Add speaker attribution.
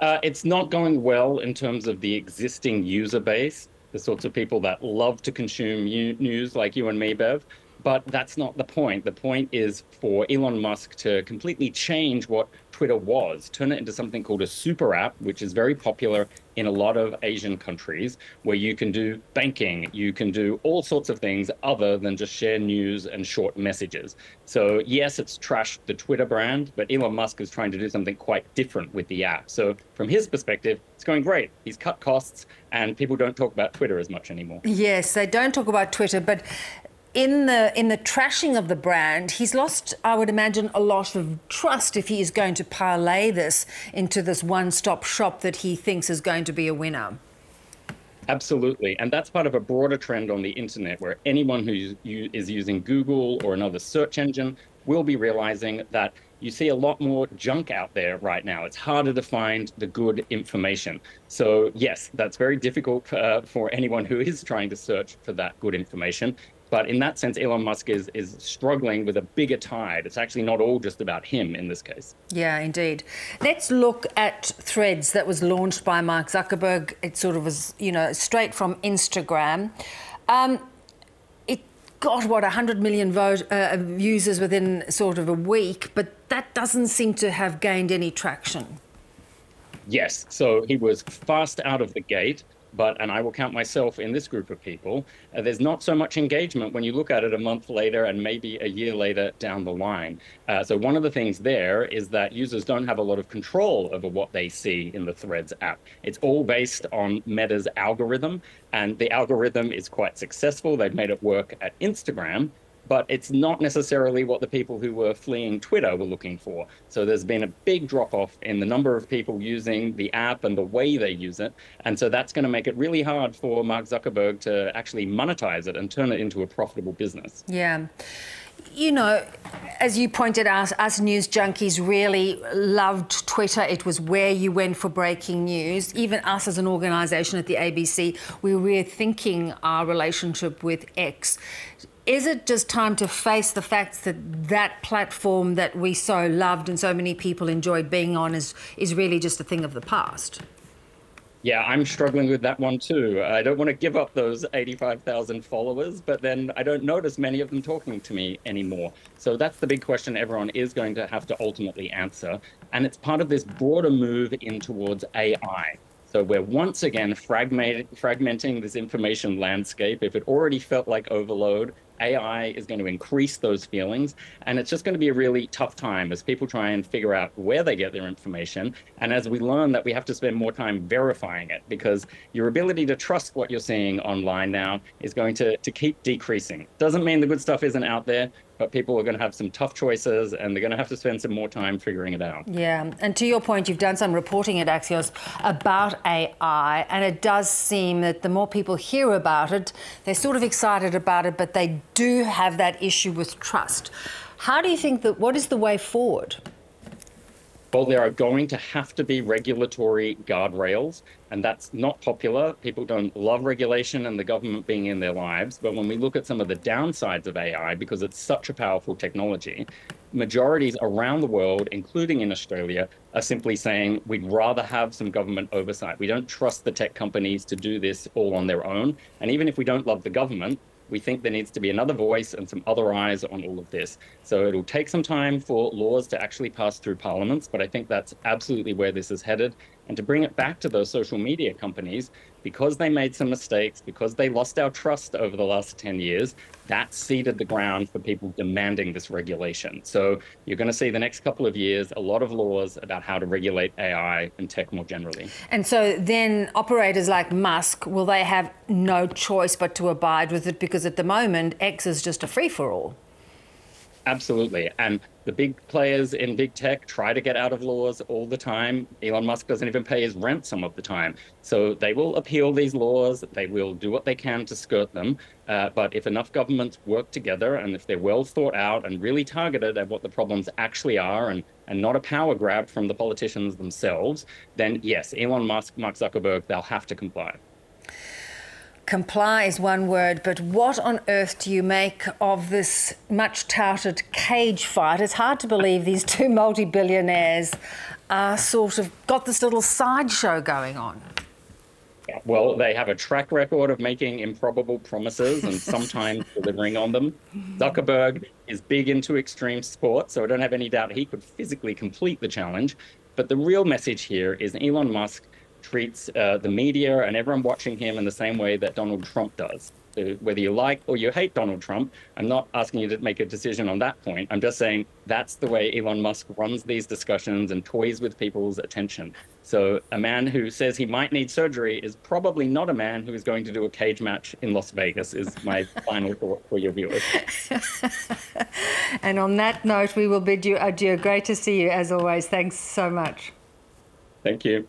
Speaker 1: Uh, it's not going well in terms of the existing user base, the sorts of people that love to consume news like you and me, Bev. But that's not the point. The point is for Elon Musk to completely change what Twitter was, turn it into something called a super app, which is very popular in a lot of Asian countries, where you can do banking, you can do all sorts of things other than just share news and short messages. So, yes, it's trashed the Twitter brand, but Elon Musk is trying to do something quite different with the app. So, from his perspective, it's going great. He's cut costs, and people don't talk about Twitter as much anymore.
Speaker 2: Yes, they don't talk about Twitter, but in the in the trashing of the brand, he's lost, I would imagine, a lot of trust if he is going to parlay this into this one-stop shop that he thinks is going to be a winner.
Speaker 1: Absolutely. And that's part of a broader trend on the internet where anyone who is using Google or another search engine will be realizing that you see a lot more junk out there right now. It's harder to find the good information. So, yes, that's very difficult uh, for anyone who is trying to search for that good information. But in that sense, Elon Musk is, is struggling with a bigger tide. It's actually not all just about him in this case.
Speaker 2: Yeah, indeed. Let's look at Threads that was launched by Mark Zuckerberg. It sort of was, you know, straight from Instagram. Um, it got, what, 100 million vote, uh, users within sort of a week, but that doesn't seem to have gained any traction.
Speaker 1: Yes. So he was fast out of the gate but and I will count myself in this group of people. Uh, there's not so much engagement when you look at it a month later and maybe a year later down the line. Uh, so one of the things there is that users don't have a lot of control over what they see in the Threads app. It's all based on Meta's algorithm, and the algorithm is quite successful. They've made it work at Instagram but it's not necessarily what the people who were fleeing Twitter were looking for. So there's been a big drop off in the number of people using the app and the way they use it. And so that's going to make it really hard for Mark Zuckerberg to actually monetize it and turn it into a profitable business.
Speaker 2: Yeah. You know, as you pointed out, us news junkies really loved Twitter. It was where you went for breaking news. Even us as an organisation at the ABC, we were rethinking our relationship with X is it just time to face the facts that that platform that we so loved and so many people enjoyed being on is, is really just a thing of the past?
Speaker 1: Yeah, I'm struggling with that one too. I don't want to give up those 85,000 followers, but then I don't notice many of them talking to me anymore. So that's the big question everyone is going to have to ultimately answer. And it's part of this broader move in towards AI. So we're once again fragment, fragmenting this information landscape. If it already felt like overload, AI is going to increase those feelings. And it's just going to be a really tough time as people try and figure out where they get their information. And as we learn that we have to spend more time verifying it because your ability to trust what you're seeing online now is going to, to keep decreasing. Doesn't mean the good stuff isn't out there, but people are going to have some tough choices and they're going to have to spend some more time figuring it out.
Speaker 2: Yeah, and to your point, you've done some reporting at Axios about AI, and it does seem that the more people hear about it, they're sort of excited about it, but they do have that issue with trust. How do you think that, what is the way forward?
Speaker 1: Well, there are going to have to be regulatory guardrails, and that's not popular. People don't love regulation and the government being in their lives. But when we look at some of the downsides of AI, because it's such a powerful technology, majorities around the world, including in Australia, are simply saying we'd rather have some government oversight. We don't trust the tech companies to do this all on their own. And even if we don't love the government, we think there needs to be another voice and some other eyes on all of this. So it'll take some time for laws to actually pass through parliaments, but I think that's absolutely where this is headed. And to bring it back to those social media companies, because they made some mistakes, because they lost our trust over the last 10 years, that seeded the ground for people demanding this regulation. So you're going to see the next couple of years a lot of laws about how to regulate AI and tech more generally.
Speaker 2: And so then operators like Musk, will they have no choice but to abide with it because at the moment X is just a free for all?
Speaker 1: Absolutely. And the big players in big tech try to get out of laws all the time. Elon Musk doesn't even pay his rent some of the time. So they will appeal these laws. They will do what they can to skirt them. Uh, but if enough governments work together and if they're well thought out and really targeted at what the problems actually are and, and not a power grab from the politicians themselves, then yes, Elon Musk, Mark Zuckerberg, they'll have to comply.
Speaker 2: Comply is one word, but what on earth do you make of this much touted cage fight? It's hard to believe these two multi billionaires are sort of got this little sideshow going on.
Speaker 1: Well, they have a track record of making improbable promises and sometimes delivering on them. Zuckerberg is big into extreme sport, so I don't have any doubt he could physically complete the challenge. But the real message here is Elon Musk treats uh, the media and everyone watching him in the same way that Donald Trump does. So whether you like or you hate Donald Trump, I'm not asking you to make a decision on that point. I'm just saying that's the way Elon Musk runs these discussions and toys with people's attention. So a man who says he might need surgery is probably not a man who is going to do a cage match in Las Vegas, is my final thought for your viewers.
Speaker 2: and on that note, we will bid you adieu. Great to see you as always. Thanks so much.
Speaker 1: Thank you.